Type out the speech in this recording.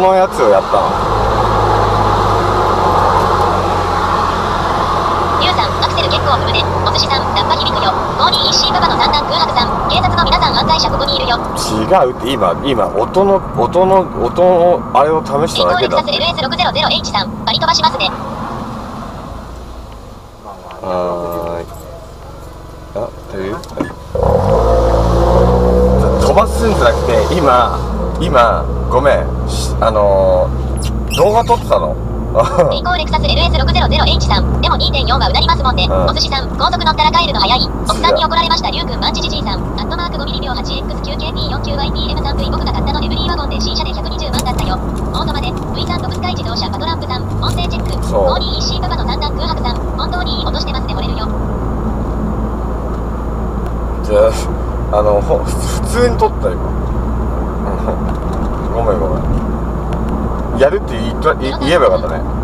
のやつをやったのユウさんアクセル結構踏むね。お寿司さんダッパ響くよ公認一心ババの。三男空白さん警察の皆さん案内者ここにいるよ違うって。今今音の音の音のあれを試し現行レクサスただけだ LS600H さんバリ飛ばしますね。はーい。あてる飛ばすんじゃなくて今今ごめん。しあのー、動画撮ってたの？現行レクサス LS600H さん。でも2.4はうなりますもんね、うんお寿司さん高速乗ったら帰るの早い奥さんに怒られました。リュウくんマンチジジイさん。アットマーク5ミリ秒 8X9KT49YPM さん V 僕が買ったのエブリーワゴンで新車で120万だったよオートマで V さんドブスカイ自動車パトランプさん音声チェックそう52石井パパの三男空白さん本当にいい音してますね惚れるよじゃあの普通に撮った今うんごめんごめん。やるって言言えばよかったね。